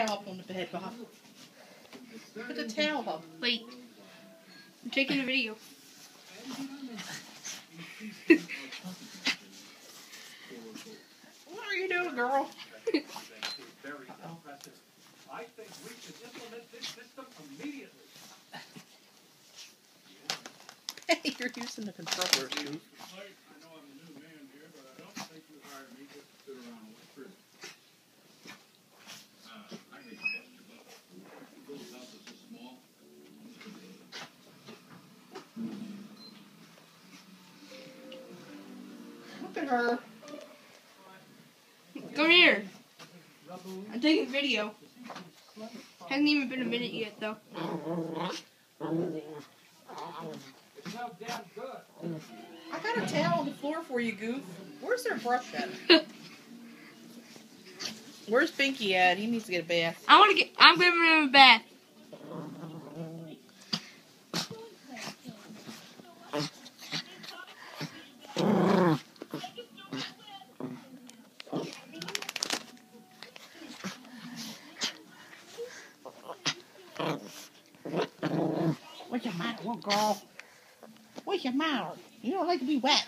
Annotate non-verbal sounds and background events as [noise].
towel up on the bed, Bob. Put the towel up. Wait. I'm taking a video. What are you doing, girl? I think we should implement this system immediately. Hey, you're using the controller, Scoop. Look at her. Come here. I'm taking a video. Hasn't even been a minute yet, though. It's so damn good. I got a towel on the floor for you, Goof. Where's their brush at? [laughs] Where's Binky at? He needs to get a bath. I want to get. I'm giving him a bath. What's your matter, what girl? What's your matter? You don't like to be wet.